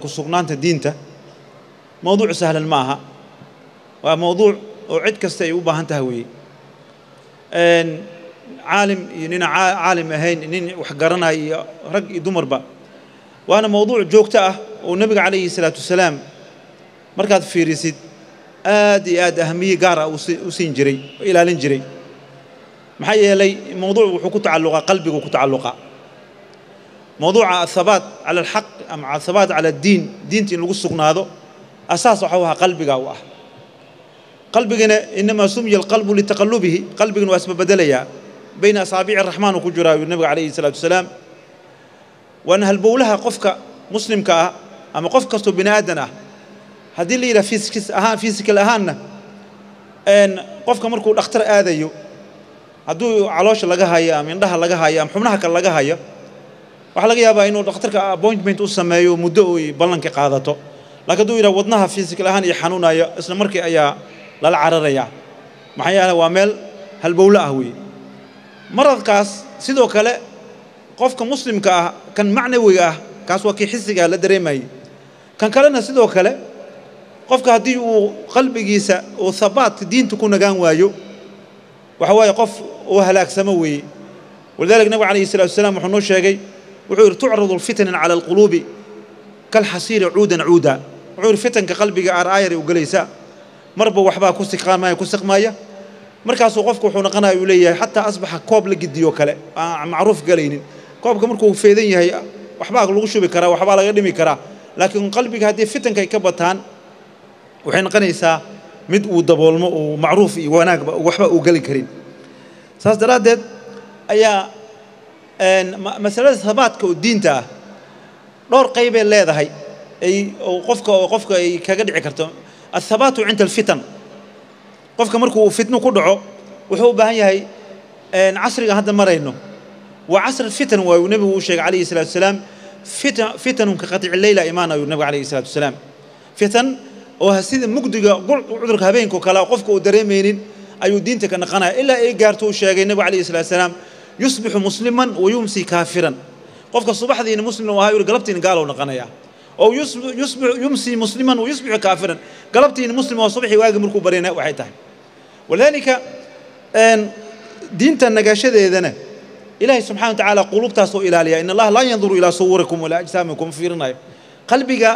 kusugnaanta diinta mowduuc sahlan ma aha waa mowduuc oo cid kasta ay u baahan tahay weeye. Caalim iyo nina caalim ahayn nin wax garanaya iyo rag iyo dumarba. Waana mowduuc joogto ah oo nebiga calayhi salaatu wasalaam markaad fiirisid aad iyo aad ahamiye gaar ah u siin jiray oo ilaalin jiray. Maxaa yeelay mowduuc wuxuu ku tacalluqaa qalbigu ku tacalluqaa mowduuca athabaat cala alxaq ama athabaat cala addiin diinta in lagu sugnaado asaas waxa u ahaa qalbiga u ah qalbigana inamaa sumiya alqalbu litaqalubihi qalbigana waa isbabedelayaa bayna asaabici araxmaan uu ku jiraa yuu nabiga calayhi salaatu wasalaam waana halbowlaha qofka muslimka ah ama qof kastoo bini aadan ah haddii la yidhaha fisikis ahaan fisikal ahaanna qofka markuu dhakhtar aadayo hadduu caloosha laga hayo ama indhaha laga hayo ama xubnaha kale laga hayo waxaa laga yaabaa inuu dhakhtarka appointment u sameeyo muddo oy ballanka qaadato. Laakiin hadduu yidhaha wadnaha fisikal ahaan iyo xanuunayo isla markii ayaa lala cararayaa maxaa yeele waa meel halbowlo ah weeye. Maradkaas sidoo kale qofka muslimka ah kan macnawiga ah kaas waa kii xisigaa la dareemayay kan kalena sidoo kale qofka haddii uu qalbigiisa uu habaadka diinta ku nagaan waayo waxa waaye qof uu halaagsamo weeye. Walidalik nabig calayhi salatu wasalaam wuxuu noo sheegay wuxuu yidhi tucradu alfitanan cala alquluubi kalxasiiri cuudan cuuda. Wuxuu yidhi fitanka qalbiga aar-aayar u gelaysa. Marba waxbaa ku siqaamaya ku siqmaya markaasuu qofku wuxuu noqonaya uu leeyahay xataa asbaxa koob la gidiyo kale aan macruuf galaynin koobka markuu feedan yahay waxbaa lagu shubi karaa waxbaa laga dhimi karaa. Laakiin qalbiga haddii fitanka ay ka bataan waxay noqonaysaa mid uu daboolmo uu macruuf iyo wanaagba waxba uu geli karin. Saas daraaddeed ayaa masalada habaadka oo diinta ah dhowr qaybay leedahay. Ay qofka qofka ay kaga dhici karto. Athabaatu cinda alfitan. Qofka markuu fitno ku dhaco wuxuu u baahan yahay casriga hadda marayno. Waa casr fitan waayu nebigu uu sheegay calayhi salatu wasalaam fitan fitanun ka qatici leyla imaan ayuu nebigu calayhi salatu wasalaam. Fitan oo sida mugdiga cudurka habeenka kale qofka uu dareemaynin ayuu diinta ka naqanaya. Ilaa ay gaarto uu sheegay nebigu calayhi salatu wasalaam yumsi kaafiran qofka subaxdiina muslim u ahaa yuri galabtiina gaalow naqanaya oo yumsi musliman wa yusbixu kaafiran galabtiina muslim oo subaxii waagi markuu baryana waxay tahay walidaalika diinta nagaashadeedana ilaahay subxana wa tacaala qulubtaas oo ilaaliya in allaha laa yanduru ilaa suwurikum walaa ajsaamikum fiirinayo qalbiga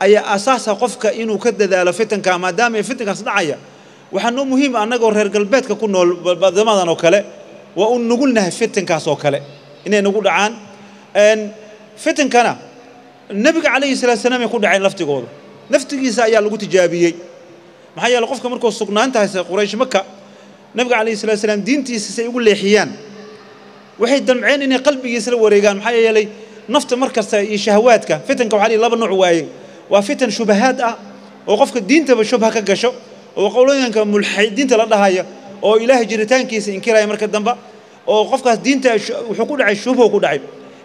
ayaa asaasa qofka inuu ka dadaalo fitanka maadaama ay fitankaas dhacaya waxaa noo muhiim annagoo reer galbeedka ku nool badamadan oo kale waa u nugulnahay fitankaas oo kale. Inay nagu dhacaan. Fitankana nebiga calayhi salatu salaam ay ku dhaceen laftigooda. Naftigiisa ayaa lagu tijaabiyey. Maxaa yeele qofka markuu sugnaanta haysa quraysh maka nebiga calayhi salatu salaam diintiisa say ugu leexiyaan. Waxay damceen inay qalbigiisa la wareegaan. Maxaa yeelay nafta mar kasta iyo shahawaadka fitanka waxaa laba nuuc waaye. Waa fitan shubahaad ah oo qofka diintaba shubha ka gasho oo qowlooyinka mulxidiinta la dhahaya oo ilaahay jiritaankiisa inkiraya marka dambe oo qofkaas diinta wuxuu ku dhacay shubho ku dhacay.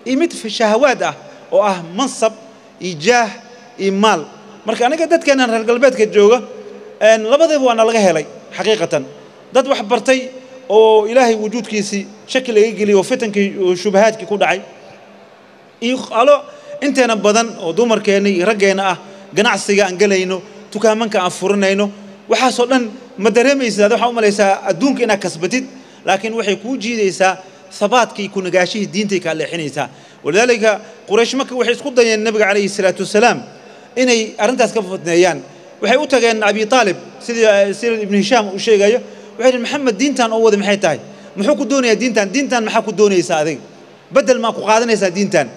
Iyo mid shahawaad ah oo ah mansab iyo jaah iyo maal. Marka aniga dadkeenan reer galbeedka jooga labadaba waana laga helay xaqiiqatan. Dad wax bartay oo ilaahay wujuudkiisii shaki laga geliyay oo fitankii shubahaadkii ku dhacay. Iyo alo inteena badan oo dumarkeenna iyo raggeenna ah ganacsiga aan gelayno tukaamanka aan furinayno waxaasoo dhan jiidaysaa habaadkii ku nagaashihii diintay kaa leexinaysaa walidaalika quraysh maka waxay isku dayeen nebiga calayhi salaatu wasalaam inay arrintaas ka fitneeyaan waxay u tageen abi aalib sidii sida ibnu hishaam uu sheegayo waxay yihi maxamed diintan oo wada maxay tahay muxuu ku doonayaa diintan diintan maxaa ku doonaysaa adiga bedel maa ku qaadanaysaa diintan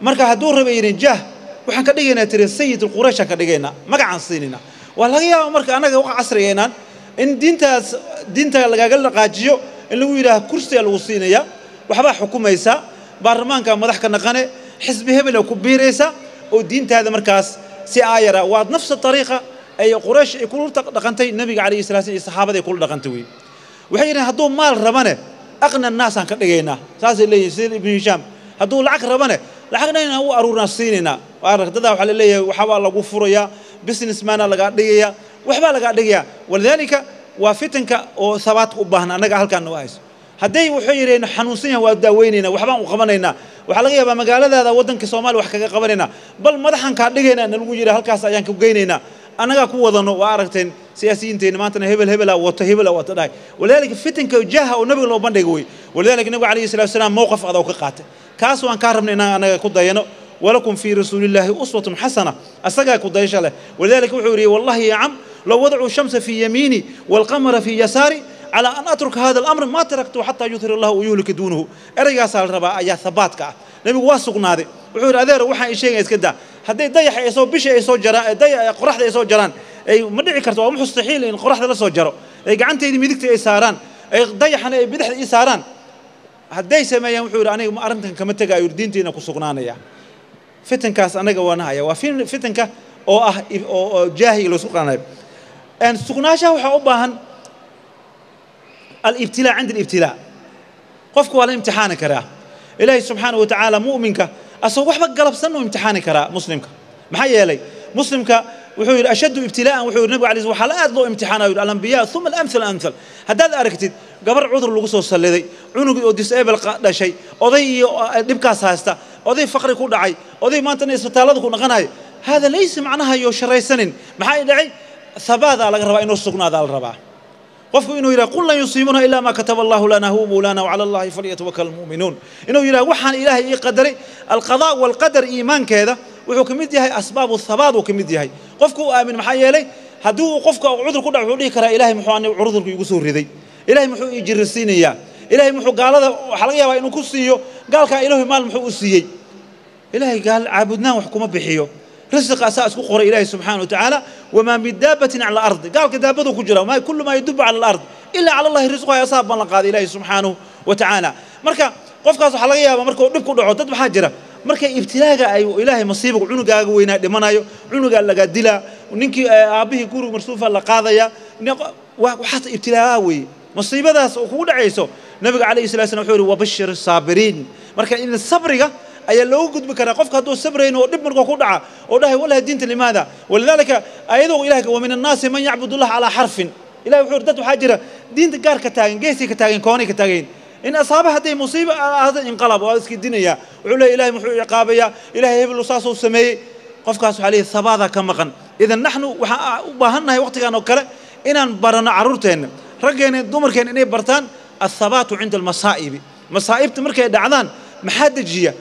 marka hadduu raba yidhin jah waxaan ka dhigaynaa tiri sayid alqurayshaan ka dhigaynaa magacaan siinayna waa laga yaaba marka annaga waxa casrigeenaan in diintaas diinta lagaaga dhaqaajiyo in lagu yidhaaha kursiga lagu siinaya waxbaa xukumaysaa baarlamaanka madax ka naqane xisbi hebela ku biiraysa oo diintaada markaas si aayara waa nafsa ariiqa ay quraysh ay kula dhaqantay nebiga calayhi salatu iyo saxaabada kula dhaqantay wey waxay yidhahen hadduu maal rabane aqna naasaan ka dhigaynaa. Saasay leeyihiin sida ibnu hishaam hadduu lacag rabane lacagna inaan u aruurnaa siinaynaa. Dadaa waxaa la waxbaa lagu furayaa businessmana lagaa dhigayaa وحبال قاديا ولذلك وفتن ك وثبات أباهنا أنا قال كان وايس هدي وحيري حنوسين وداويننا وحبان وقبلنا وحلقيا بمجال هذا هذا ودن كصومال وحكي قبلنا بل ما رح نكاديجنا نلوجير هالكاس أيام كوجيننا أنا قا قوة ذن وعارقتين سياسيين تين ما أنتن هبل هبل أو تهبل أو تداي ولذلك فتن كوجها ونبي الله بندق وي ولذلك نقول عليه السلام موقف هذا وقعت كاس وان كارمنا أنا قد ينو ولكم في رسول الله أسوة حسنة. أستجاك قد يشله ولذلك وحوري والله يا عم لو وضعوا الشمس في يميني والقمر في يساري على أن أترك هذا الأمر ما تركته حتى يظهر الله ويهلك دونه. أرجع يا ثباتك نبي واسق نادي. وحور أذير وحنا إشيء يسكدا هدي ضيح يسوي بش يسوي جرا ضيح قرح يسوي جران. أي مدعي كرتوا مستحيل إن قرح لا سوي جرا أي قعنتي ميدك إساران أي ضيح أنا بدح إساران هدي سمايا وحور أنا ما أرنتن كم تجا يردينتي إنك سقنانا يا. fitankaas anaga waan haya waa fitanka oo ah oo jaahi loo suqnaanayo sugnaanshaha أن سكناشة وحبهن الابتلاء عند الابتلاء قفك ولا امتحان كرا إلهي سبحانه وتعالى مؤمنك أصوح بك قلب سنو امتحان كرا مسلمك محيي إلي مسلمك وحور أشد ابتلاء وحور نبو عليه وحلات له امتحان الأنبياء ثم الأمثل الأمثل هذا أركت قبر عذر اللقصة والسلذي عنو ديسابل قد شيء وضي نبكى ساستا وضي فقر كل عاي وضي ما أنت نيسو تالذكو نغنى هذا ليس معناها يو شري سنين محيي إلي habaadaa laga rabaa inuu sugnaadaa la rabaa qofku inuu yidhaha qul lan yusiibuna ilaa maa kataba allahu lana huwa mawlana wacala allahi falyatawakal almu'minuun inuu yidhaha waxaan ilaahay ii qadaray alqadaa walqadar iimaankeeda wuxuu ka mid yahay asbaabu thabaat uu ka mid yahay qofku uu aamin maxaa yeelay haddii uu qofka cudur ku dhac wuxuu dhihi karaa ilaahay muxuu aniga cudurku igu soo riday ilaahay muxuu ii jirisiinayaa ilaahay muxuu gaalada waxaa laga yaabaa inuu ku siiyo gaalkaa ilaahay maal muxuu u siiyey ilaahay gaal caabudnaan wax kuma bixiyo رزق أساس قرى إلهي سبحانه وتعالى وما من دابة على الأرض قال كدابته كجرا وما كل ما يدب على الأرض إلا على الله رزقها يصاب من قال إلهي سبحانه وتعالى مركا qofkaas waxa laga yaabaa markuu dhib ku dhaco dad waxaa jira marka ibtilaaga ay ilaahay masiibo cunugaaga weynaa dhimanayo cunugaa laga dilaa ninkii aabbihii guriga marsuufa la qaadaya waxaas ibtilaagaa weeye masiibadaas oo kugu dhacayso nabiga calayhi salatu wasallam wuxuu yidhi wabashir saabiriin marka in sabriga أي لو قد بكرة قفك هذا سبرين ودب مرقو قدعة وده ولا الدين لماذا ولذلك أيده إلهك ومن الناس من يعبد الله على حرف. إلى حور دت وحجرة دين تجار كتاعين جيسي كتاعين كوني كتاعين إن أصابه هذه مصيبة هذا انقلاب. وهذا كي الدنيا علا إلى محور عقابية إلى هيب الرصاص والسماء قفك عليه الصبا ذا كم غن إذا نحن وبهنا وقت كان وكلا إن برنا عرورتين. رجعنا دمر كان إني برتان. الثبات عند المصائب. مصائب تمر كي دعان محدد جيه